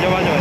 давай, давай.